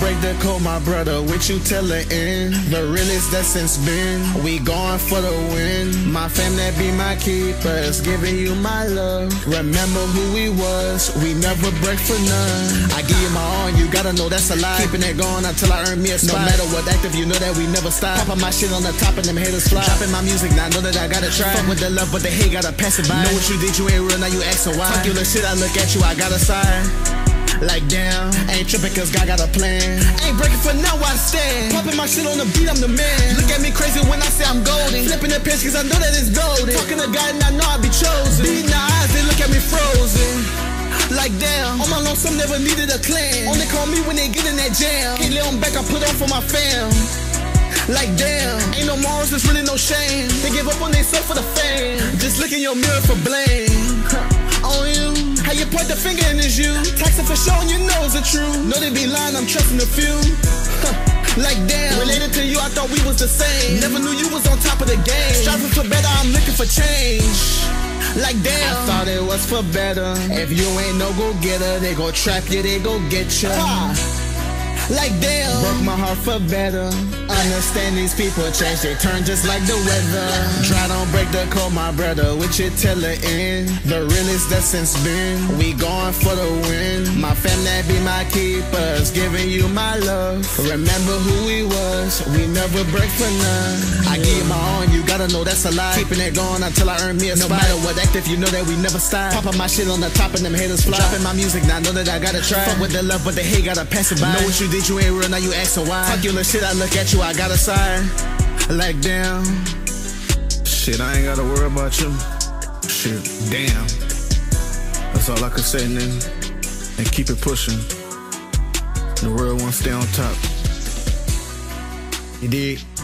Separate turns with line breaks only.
the code, my brother, with you till the end. The realest that since been, we going for the win. My fam that be my keepers, giving you my love. Remember who we was, we never break for none. I give you my all, you gotta know that's a lie. Keeping it going until I earn me a spot. No matter what active, you know that we never stop. Popping my shit on the top and them haters fly. Dropping my music, now know that I gotta try. Fuck with the love, but the hate gotta pass it by. Know what you did, you ain't real, now you asking why. Fuck you, the shit, I look at you, I gotta side. Like damn, ain't tripping cause God got a plan. Ain't breaking for now, I stand. Popping my shit on the beat, I'm the man. Look at me crazy when I say I'm golden. Flipping the pins cause I know that it's golden. Talking to God and I know I'll be chosen. Beating the eyes, they look at me frozen. Like damn, on my lonesome never needed a clan. Only call me when they get in that jam. Can't lay on back, I put on for my fam. Like damn, ain't no morals, there's really no shame. They give up on they self for the fame. Just look in your mirror for blame. on you. You point the finger and it's you. Taxing for showing you know it's the truth. Know they be lying, I'm trusting a few. like damn, related to you, I thought we was the same. Never knew you was on top of the game. Striving for better, I'm looking for change. Like damn, I thought it was for better. If you ain't no go getter, they go trap you, they go get you. Like damn, broke my heart for better. Understand these people change, they turn just like the weather. Try don't break the code, my brother, with your till the end. The realest that since been, we going for the win. My fam that be my keepers, giving you my love. Remember who we was, we never break for none. I give my all, you gotta know that's a lie. Keeping it going until I earn me a no spot. No matter what active, you know that we never stop. Popping my shit on the top and them haters fly. Dropping my music, now know that I gotta try. Fuck with the love, but the hate gotta pass it by. Know what you did, you ain't real, now you asking why. Fuck you, little shit, I look at you, I got a side. Like, damn.
Shit, I ain't gotta worry about you. Shit, damn. That's all I can say, nigga. And keep it pushing. The world won't stay on top. You dig?